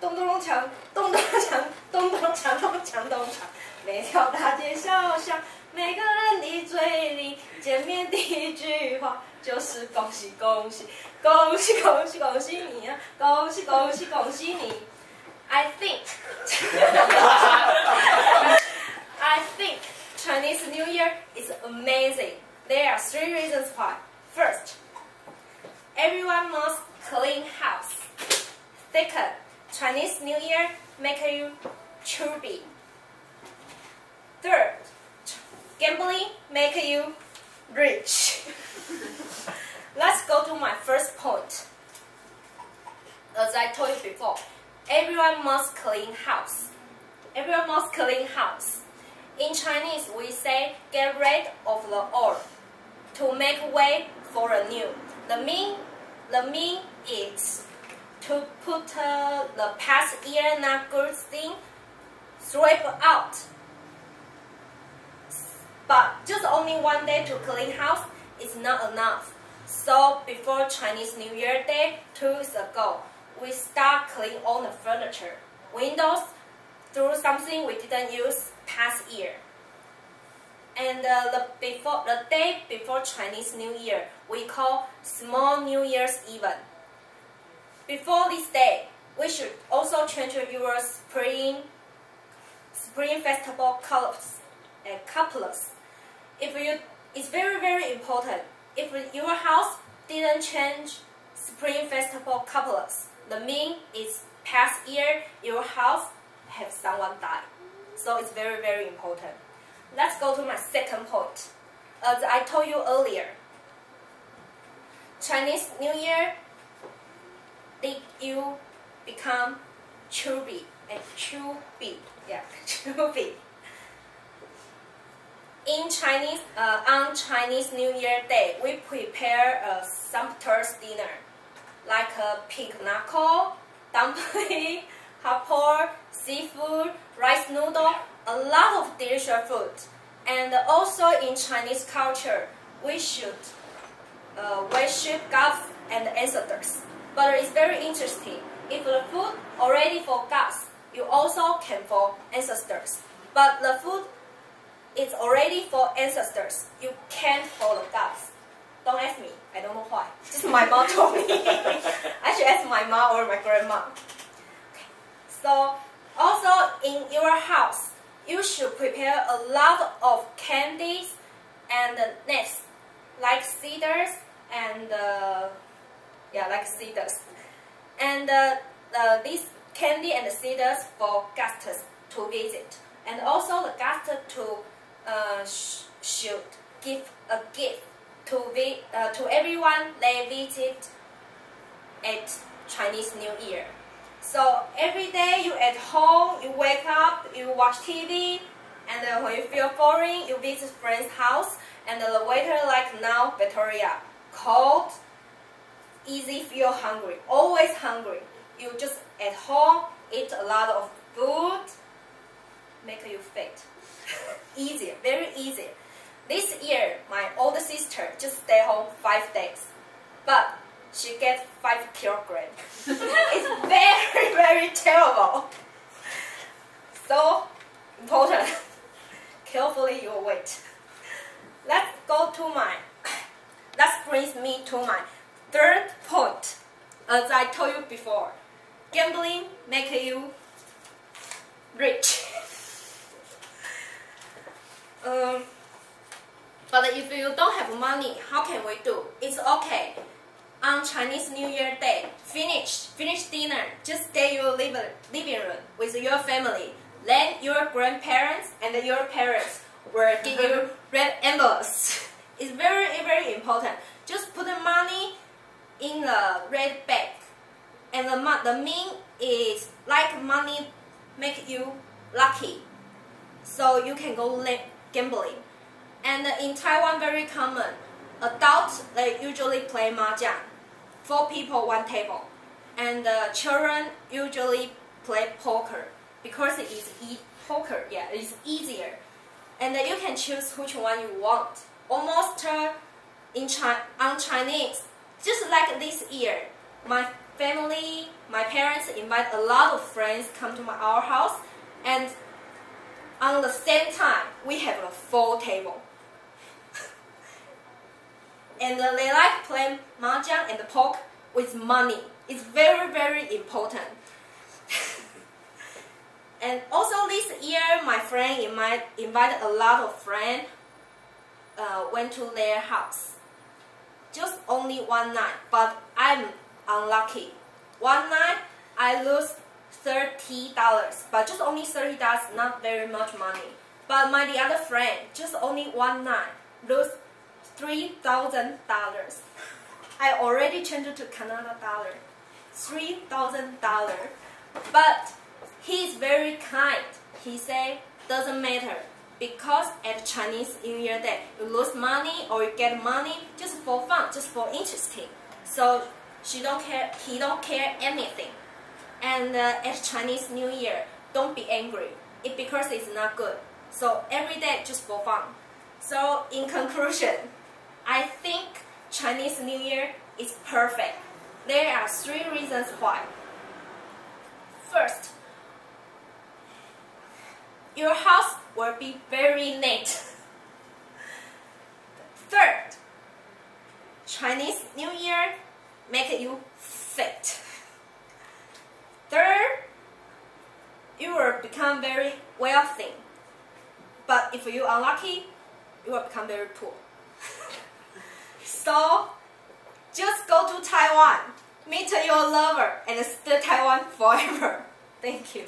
咚咚咚锵，咚咚锵，咚咚锵，咚锵咚锵。每条大街小巷，每个人的嘴里，见面第一句话就是恭喜恭喜，恭喜恭喜恭喜你啊！恭喜恭喜恭喜你！I think, I think Chinese New Year is amazing. There are three reasons why. Make you chubby. Third, gambling make you rich. Let's go to my first point. As I told you before, everyone must clean house. Everyone must clean house. In Chinese, we say get rid of the old to make way for a new. The mean, the mean is to put uh, the past year not good thing sweep out. But just only one day to clean house is not enough. So before Chinese New Year Day, two weeks ago, we start clean all the furniture, windows, through something we didn't use past year. And uh, the before the day before Chinese New Year, we call Small New Year's event. Before this day, we should also change your spring spring festival colors and. If you, it's very very important. If your house didn't change spring festival couplets, the mean is past year your house have someone died. So it's very very important. Let's go to my second point. As I told you earlier, Chinese New Year did you become chubby and chubby. Yeah, chubby. In Chinese, uh, on Chinese New Year Day, we prepare a sumptuous dinner, like a pig knuckle, dumpling, hot pork, seafood, rice noodle, a lot of delicious food. And also in Chinese culture, we should uh, worship gods and ancestors. But it's very interesting. If the food already for gods, you also can for ancestors. But the food is already for ancestors. You can't for the gods. Don't ask me. I don't know why. Just my mom told me. I should ask my mom or my grandma. So also in your house, you should prepare a lot of candies and nuts, like cedars and uh, yeah, like cedars. And uh, uh, these candy and cedars for guests to visit, and also the guests to uh, sh should give a gift to vi uh, to everyone they visit at Chinese New Year. So every day you at home, you wake up, you watch TV, and uh, when you feel boring, you visit friend's house, and the waiter like now, Victoria, cold, easy feel hungry, always hungry. You just at home, eat a lot of food, make you fit. easy, very easy. This year, my older sister just stay home five days. But she gets five kilograms. it's very, very terrible. So important. Carefully your weight. Let's go to my. That brings me to my third point. As I told you before, gambling make you rich. um, but if you don't have money, how can we do? It's okay on Chinese New Year Day, finish finish dinner, just stay your living living room with your family. Then your grandparents and your parents will give you red envelopes. It's very very important. Just put the money in a red bag, and the the mean is like money make you lucky, so you can go gambling. And in Taiwan, very common. Adults they usually play mahjong four people, one table. And the children usually play poker because it is e poker, yeah, it's easier. And you can choose which one you want. Almost uh, in Chi on Chinese, just like this year, my family my parents invite a lot of friends come to my, our house, and on the same time, we have a full table. and they like playing mahjong and poker with money. It's very, very important. and also this year, my friend invite, invited a lot of friends, uh, went to their house. Just only one night, but I'm unlucky. One night, I lose $30, but just only $30, not very much money. But my the other friend, just only one night, lose $3,000. I already changed to Canada dollar. $3,000. But he's very kind. He say, doesn't matter. Because at Chinese New Year Day, you lose money or you get money just for fun, just for interesting. So she don't care, he don't care anything. And uh, at Chinese New Year, don't be angry. It because it's not good. So every day just for fun. So in conclusion, I think Chinese New Year is perfect. There are three reasons why. First, your house will be very late. Third, Chinese New Year make you fit. Third, you will become very wealthy. But if you are unlucky, you will become very poor. so, just go to Taiwan, meet your lover, and stay Taiwan forever. Thank you.